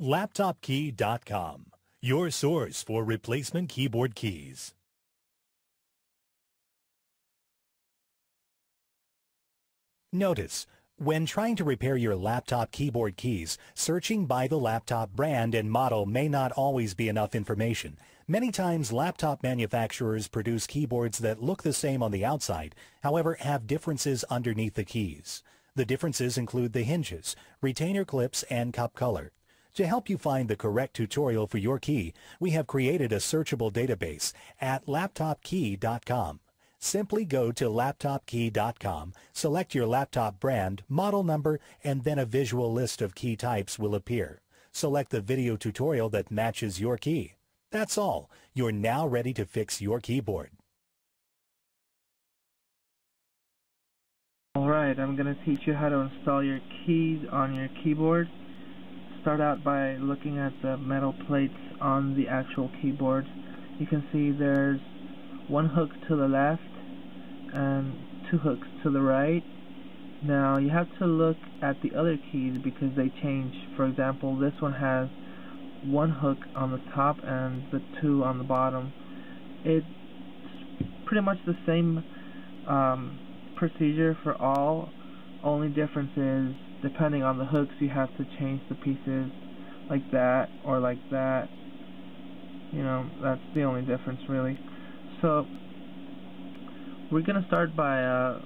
LaptopKey.com, your source for replacement keyboard keys. Notice, when trying to repair your laptop keyboard keys, searching by the laptop brand and model may not always be enough information. Many times laptop manufacturers produce keyboards that look the same on the outside, however have differences underneath the keys. The differences include the hinges, retainer clips, and cup color. To help you find the correct tutorial for your key, we have created a searchable database at laptopkey.com. Simply go to laptopkey.com, select your laptop brand, model number, and then a visual list of key types will appear. Select the video tutorial that matches your key. That's all. You're now ready to fix your keyboard. Alright, I'm going to teach you how to install your keys on your keyboard. Start out by looking at the metal plates on the actual keyboard. You can see there's one hook to the left and two hooks to the right. Now you have to look at the other keys because they change. For example, this one has one hook on the top and the two on the bottom. It's pretty much the same um, procedure for all. Only difference is depending on the hooks you have to change the pieces like that or like that. You know, that's the only difference really. So we're going to start by uh,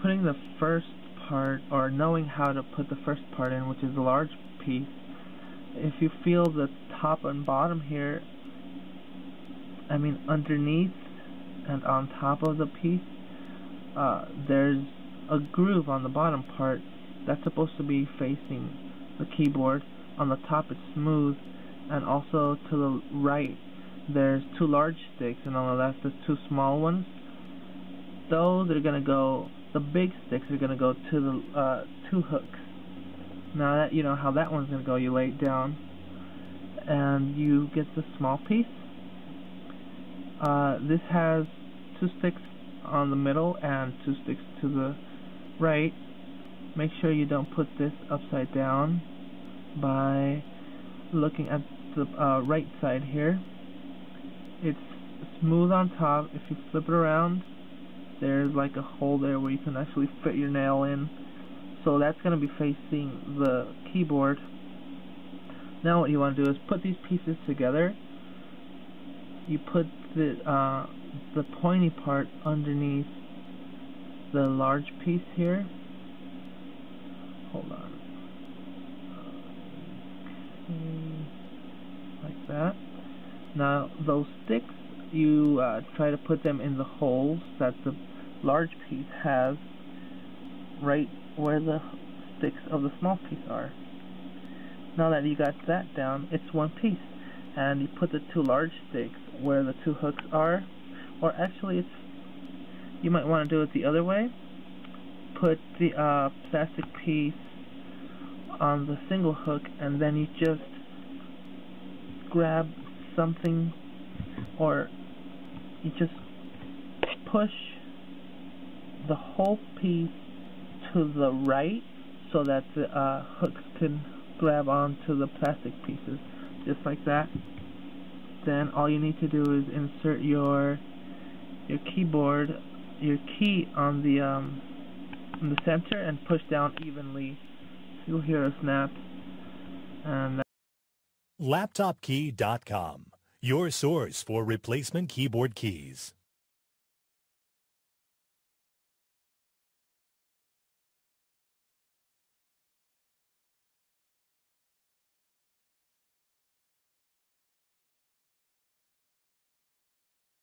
putting the first part, or knowing how to put the first part in, which is the large piece. If you feel the top and bottom here, I mean underneath and on top of the piece, uh, there's a groove on the bottom part that's supposed to be facing the keyboard. On the top it's smooth, and also to the right there's two large sticks, and on the left there's two small ones those are going to go, the big sticks are going to go to the uh, two hooks. Now that you know how that one's going to go, you lay it down and you get the small piece. Uh, this has two sticks on the middle and two sticks to the right. Make sure you don't put this upside down by looking at the uh, right side here. It's smooth on top. If you flip it around, there's like a hole there where you can actually fit your nail in so that's going to be facing the keyboard now what you want to do is put these pieces together you put the uh, the pointy part underneath the large piece here hold on like that now those sticks you uh, try to put them in the holes that the large piece has right where the sticks of the small piece are. Now that you got that down, it's one piece. And you put the two large sticks where the two hooks are, or actually it's, you might want to do it the other way. Put the uh, plastic piece on the single hook and then you just grab something or you just push the whole piece to the right so that the uh, hooks can grab onto the plastic pieces just like that. Then all you need to do is insert your your keyboard your key on the um, in the center and push down evenly. You'll hear a snap. And laptopkey.com your source for replacement keyboard keys